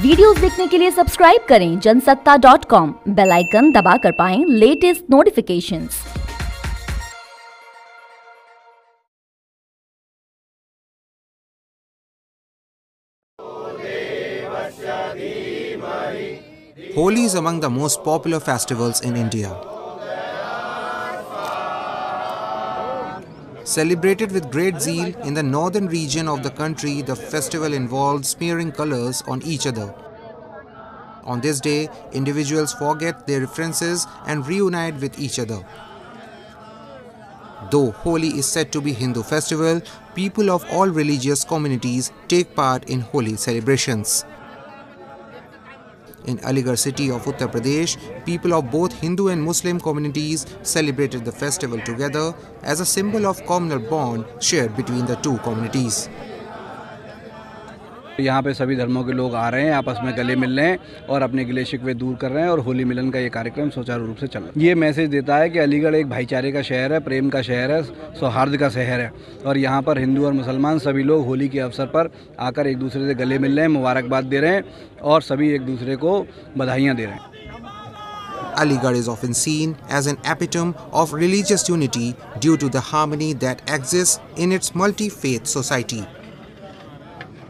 Videos देखने के लिए सब्सक्राइब करें जनसत्ता डॉट कॉम बेलाइकन दबा कर पाए latest notification Holi is among the most popular festivals in India. Celebrated with great zeal in the northern region of the country, the festival involves smearing colors on each other. On this day, individuals forget their differences and reunite with each other. Though Holi is said to be Hindu festival, people of all religious communities take part in Holi celebrations. In Aligarh city of Uttar Pradesh, people of both Hindu and Muslim communities celebrated the festival together as a symbol of communal bond shared between the two communities. यहाँ पे सभी धर्मों के लोग आ रहे हैं, आपस में गले मिल रहे हैं और अपने गिले शिकवे दूर कर रहे हैं और होली मिलन का ये कार्यक्रम सुचारू रूप से चल रहा है ये मैसेज देता है कि अलीगढ़ एक भाईचारे का शहर है, प्रेम का शहर है, सौहार्द का शहर है और यहाँ पर हिंदू और मुसलमान सभी लोग होली के अवसर पर आकर एक दूसरे से गले मिल रहे हैं, मुबारकबाद दे रहे हैं और सभी एक दूसरे को बधाइयाँ दे रहे हैं Aligarh is often seen as an epitome of religious unity due to the harmony that exists in its multi-faith society.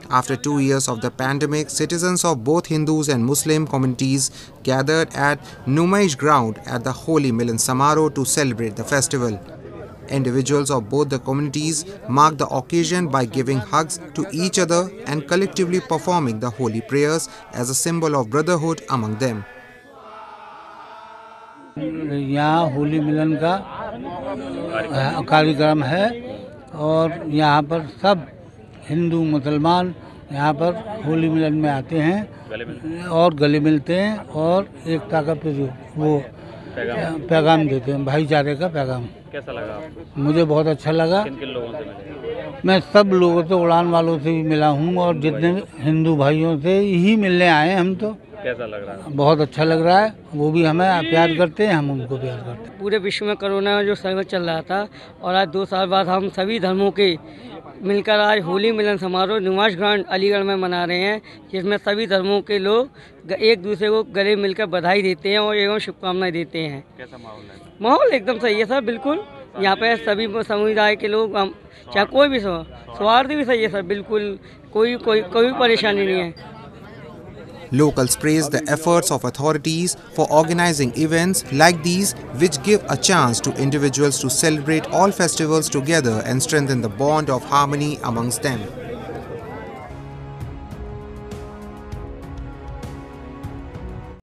After two years of the pandemic, citizens of both Hindus and Muslim communities gathered at Numaish ground at the Holy Milan Samaro to celebrate the festival. Individuals of both the communities marked the occasion by giving hugs to each other and collectively performing the holy prayers as a symbol of brotherhood among them. यहाँ होली मिलन का अ, कार्यक्रम है और यहाँ पर सब हिंदू मुसलमान यहाँ पर होली मिलन में आते हैं और गले मिलते हैं और एकता का वो पैगाम। देते हैं भाईचारे का पैगाम। कैसा लगा मुझे बहुत अच्छा लगा। से मैं सब लोगों से उड़ान वालों से भी मिला हूँ और जितने हिंदू भाइयों से ही मिलने आए हम तो। कैसा लग रहा है? बहुत अच्छा लग रहा है। वो भी हमें प्यार करते हैं हम उनको प्यार करते हैं। पूरे विश्व में कोरोना जो संकट चल रहा था और आज दो साल बाद हम सभी धर्मों के मिलकर आज होली मिलन समारोह निवास ग्रांड अलीगढ़ में मना रहे हैं जिसमें सभी धर्मों के लोग एक दूसरे को गले मिलकर बधाई देते हैं और एवं शुभकामनाएँ देते हैं। कैसा माहौल है? माहौल एकदम सही है सर बिल्कुल। यहाँ पे सभी समुदाय के लोग चाहे कोई भी स्वार्थ भी सही है सर बिल्कुल। कोई कोई कोई परेशानी नहीं है। Locals praise the efforts of authorities for organizing events like these, which give a chance to individuals to celebrate all festivals together and strengthen the bond of harmony amongst them.